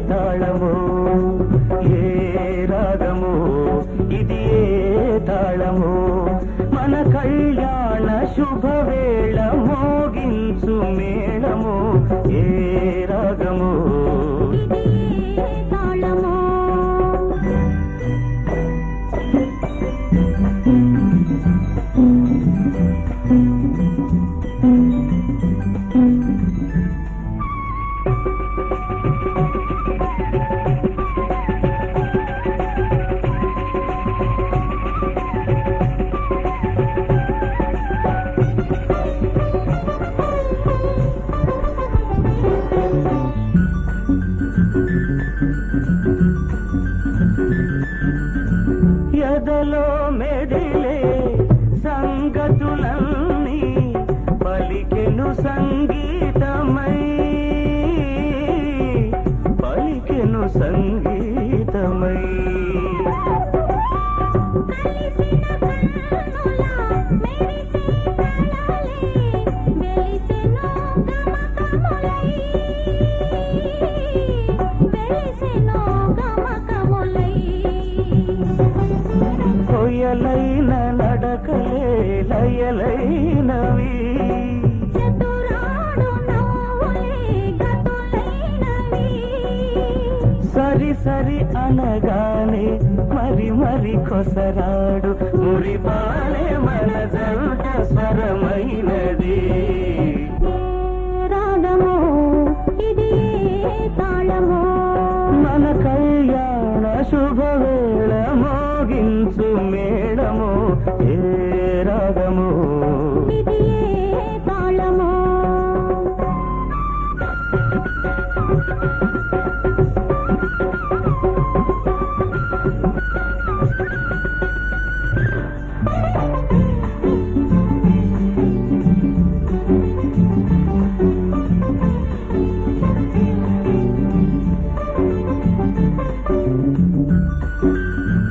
తాళము? ఏ రాగము? ఇది ఏ తాళము? మన కళ్యాణ శుభవేళ మోగించు మేళము? ఏ రాగము? ఎదలో మెదిలే సంగతులన్నీ పలికెను సంగీతమై. పలికెను సంగీతమై. లయలైనవి సరి సరి అనగానే మరి మరి కొసరాడు మురిపాలే మన కళ్యాణ శుభవేళ మోగించు మేళము ఏ రాగము?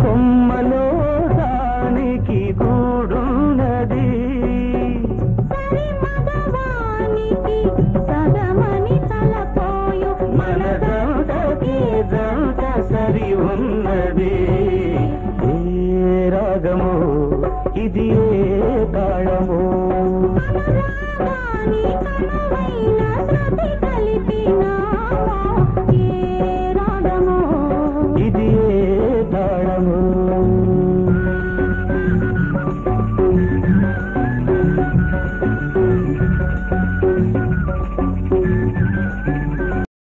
కొమ్మలో దానికి కూడున్నది మన జంటకి జంట సరి ఉన్నది. ఏ రాగము ఇది ఏ తాళము.